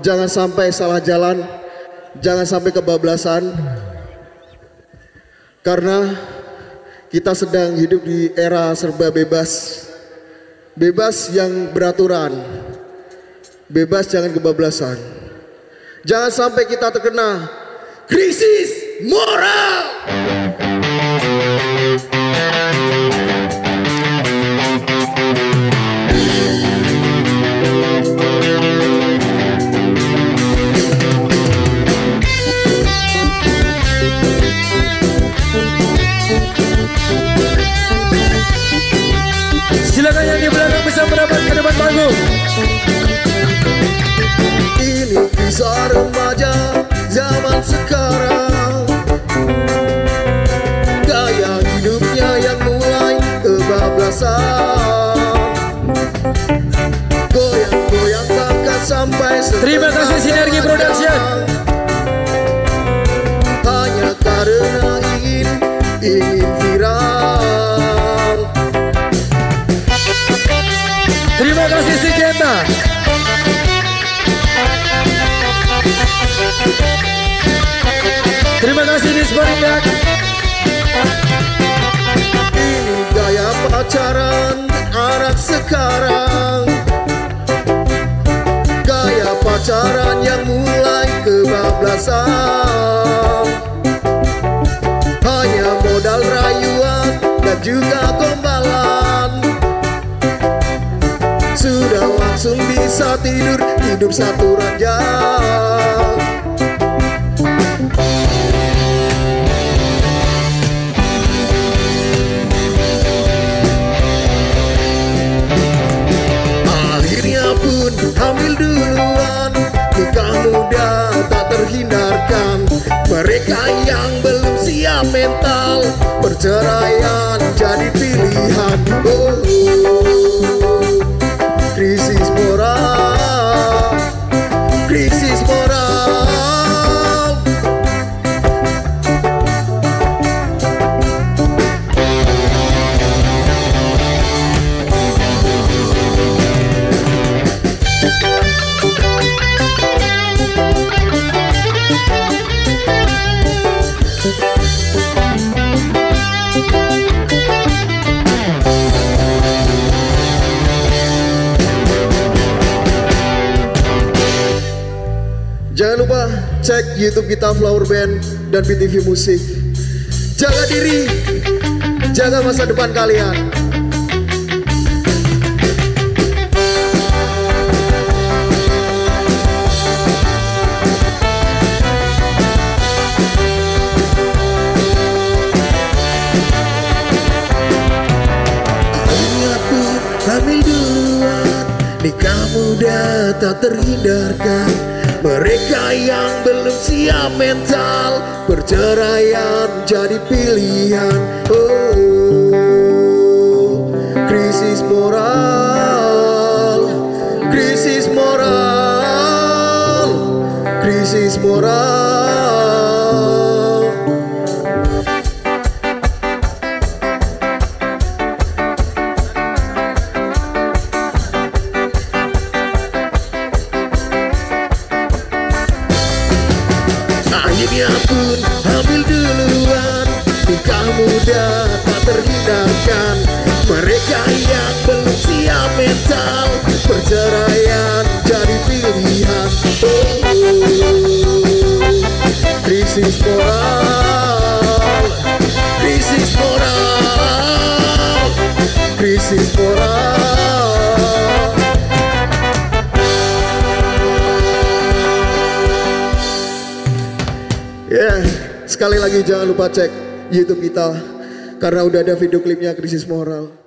Jangan sampai salah jalan, jangan sampai kebablasan. Karena kita sedang hidup di era serba bebas. Bebas yang beraturan. Bebas jangan kebablasan. Jangan sampai kita terkena krisis moral. Panggung. Ini kisah remaja zaman sekarang Gaya hidupnya yang mulai kebablasan Goyang-goyang kakak sampai Terima kasih, Sinergi Production. Hanya karena ingin, ingin Disporindak. Ini gaya pacaran anak sekarang. Gaya pacaran yang mulai kebablasan. Hanya modal rayuan dan juga gombalan. Sudah langsung bisa tidur, hidup satu ranjang siap Jangan lupa cek YouTube kita Flower Band dan BTV Musik. Jaga diri, jaga masa depan kalian. Hamil duluan Nikah muda tak terhindarkan Mereka yang belum siap mental Perceraian jadi pilihan. Oh, krisis moral Krisis moral Krisis moral Akhirnya pun hamil duluan. Nikah muda tak terhindarkan. Mereka yang belum siap mental. Perceraian jadi pilihan. Oh. Krisis moral. Krisis moral. Krisis moral Ya, sekali lagi jangan lupa cek YouTube kita karena udah ada video klipnya krisis moral.